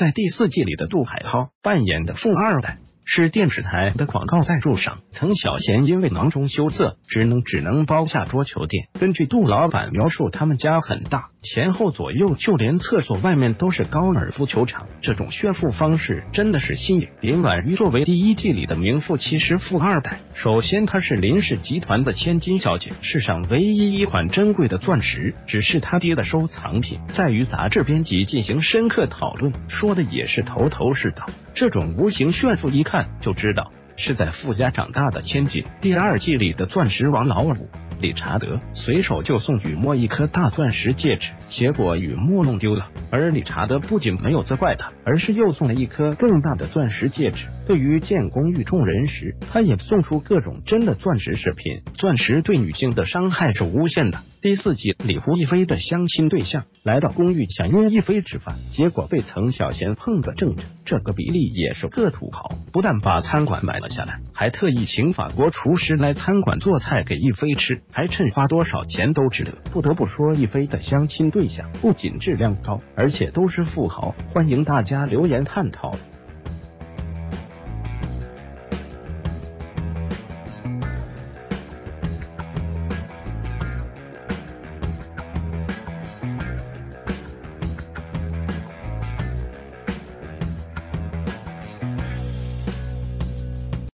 在第四季里的杜海涛扮演的富二代。是电视台的广告赞助商，曾小贤因为囊中羞涩，只能只能包下桌球店。根据杜老板描述，他们家很大，前后左右就连厕所外面都是高尔夫球场。这种炫富方式真的是新颖。林婉瑜作为第一季里的名副其实富二代，首先她是林氏集团的千金小姐，世上唯一一款珍贵的钻石，只是她爹的收藏品。在与杂志编辑进行深刻讨论，说的也是头头是道。这种无形炫富，一看就知道是在富家长大的千金。第二季里的钻石王老五理查德随手就送雨墨一颗大钻石戒指，结果雨墨弄丢了，而理查德不仅没有责怪他，而是又送了一颗更大的钻石戒指。对于建功遇众人时，他也送出各种真的钻石饰品。钻石对女性的伤害是无限的。第四季，李胡一菲的相亲对象来到公寓，想约一菲吃饭，结果被曾小贤碰个正着。这个比利也是个土豪，不但把餐馆买了下来，还特意请法国厨师来餐馆做菜给一菲吃，还趁花多少钱都值得。不得不说，一菲的相亲对象不仅质量高，而且都是富豪。欢迎大家留言探讨。